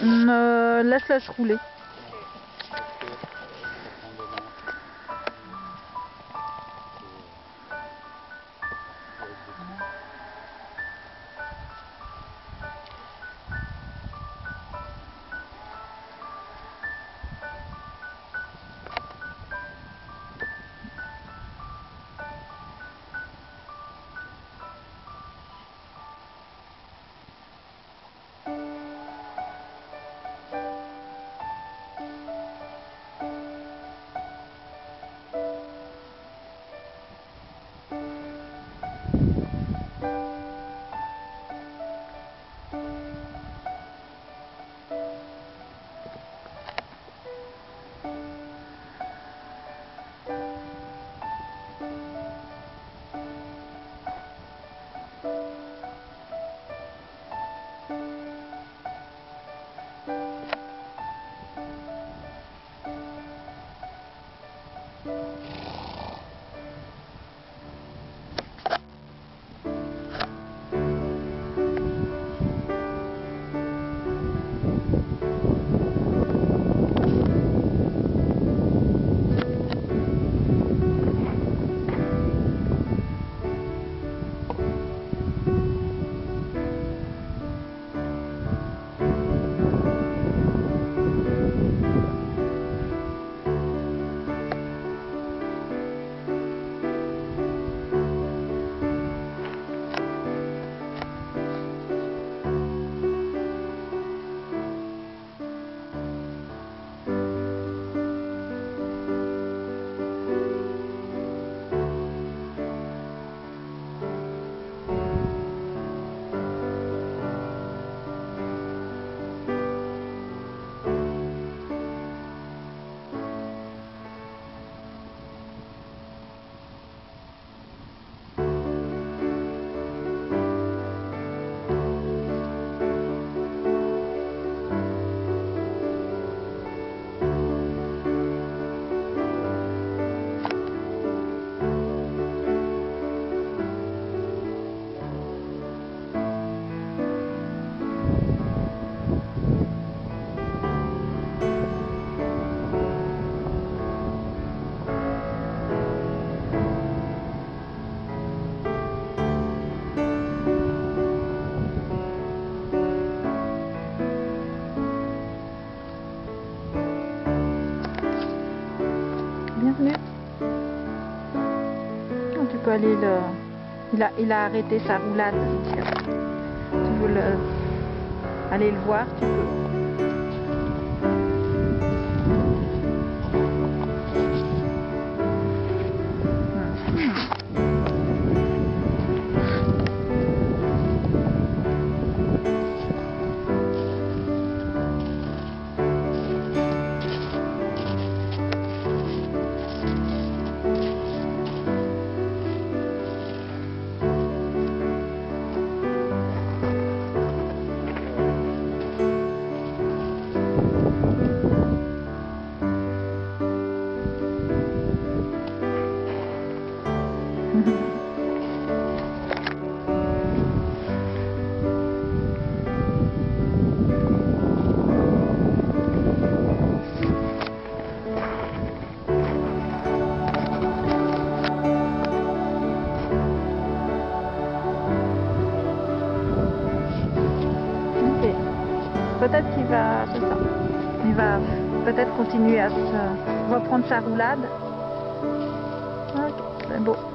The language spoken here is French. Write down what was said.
Hum, euh, Laisse-la se rouler. Oh, tu peux aller le... Il a, il a arrêté sa roulade. tu veux le... aller le voir, tu peux. Peut-être qu'il va. Il va peut-être continuer à reprendre sa roulade. C'est beau.